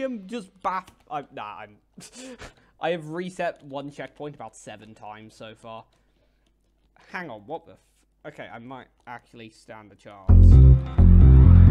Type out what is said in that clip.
I'm just baff. I, nah. I'm. I have reset one checkpoint about seven times so far. Hang on, what the? Okay, I might actually stand a chance.